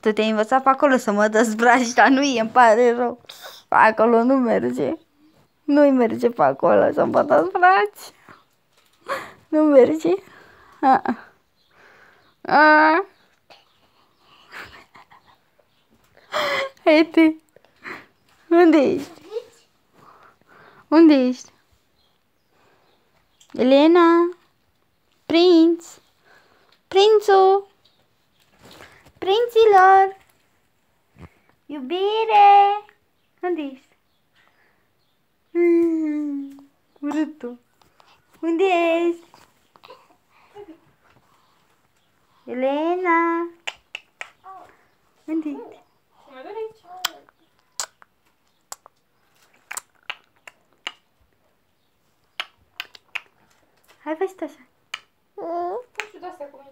Tu te-ai învățat pe acolo să mă dezbraci, dar nu e, îmi pare rău. Pe acolo nu merge. Nu-i merge pe acolo să mă dezbraci. Nu merge. A -a. A. Hai tu. Unde ești? Unde ești? Elena? Prinț? Prințul? Prinților! Iubire! Unde ești? Mm, urâtul. Unde ești? Elena! Unde ești? Hai, fă așa. Nu știu de astea cum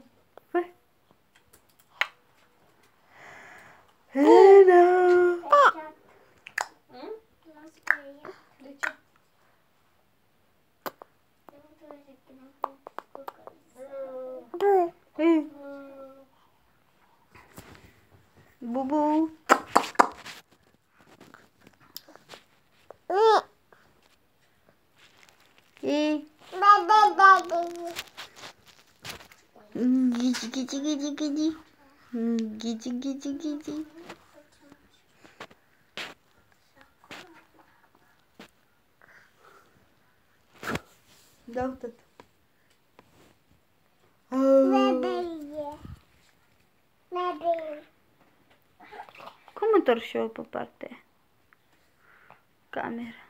응. 무부. 이. 음, 기지 기지 기지 기지. 음, 기지 기지 기지. Да, вот это. Como torceu por parte câmera?